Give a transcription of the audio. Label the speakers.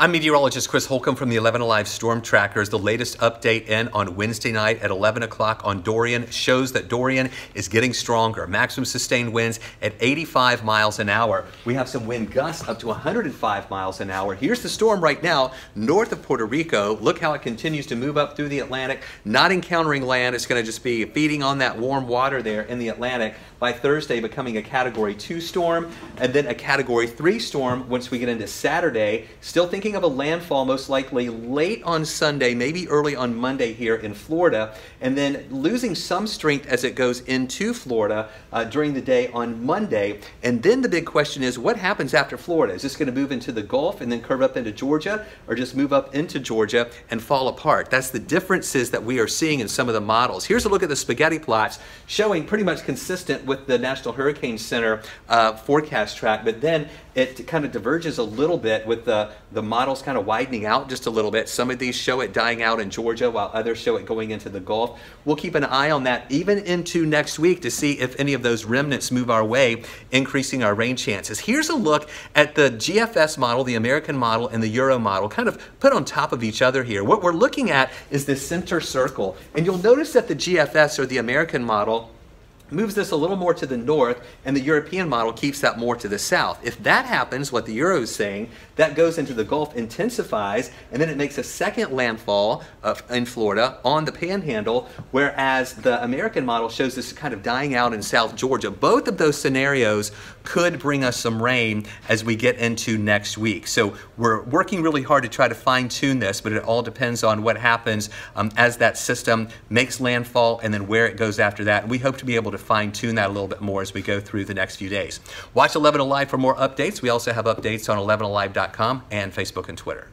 Speaker 1: I'm meteorologist Chris Holcomb from the 11 Alive Storm Trackers. The latest update in on Wednesday night at 11 o'clock on Dorian shows that Dorian is getting stronger. Maximum sustained winds at 85 miles an hour. We have some wind gusts up to 105 miles an hour. Here's the storm right now north of Puerto Rico. Look how it continues to move up through the Atlantic, not encountering land. It's going to just be feeding on that warm water there in the Atlantic. By Thursday, becoming a Category 2 storm and then a Category 3 storm once we get into Saturday. Still thinking thinking of a landfall most likely late on Sunday, maybe early on Monday here in Florida, and then losing some strength as it goes into Florida uh, during the day on Monday. And then the big question is what happens after Florida? Is this going to move into the Gulf and then curve up into Georgia, or just move up into Georgia and fall apart? That's the differences that we are seeing in some of the models. Here's a look at the spaghetti plots showing pretty much consistent with the National Hurricane Center uh, forecast track, but then it kind of diverges a little bit with the, the models kind of widening out just a little bit. Some of these show it dying out in Georgia while others show it going into the Gulf. We'll keep an eye on that even into next week to see if any of those remnants move our way, increasing our rain chances. Here's a look at the GFS model, the American model, and the Euro model, kind of put on top of each other here. What we're looking at is this center circle. And you'll notice that the GFS or the American model moves this a little more to the north, and the European model keeps that more to the south. If that happens, what the Euro is saying, that goes into the Gulf, intensifies, and then it makes a second landfall of, in Florida on the panhandle, whereas the American model shows this kind of dying out in South Georgia. Both of those scenarios could bring us some rain as we get into next week. So we're working really hard to try to fine tune this, but it all depends on what happens um, as that system makes landfall and then where it goes after that. We hope to be able to fine tune that a little bit more as we go through the next few days. Watch 11 Alive for more updates. We also have updates on 11alive.com and Facebook and Twitter.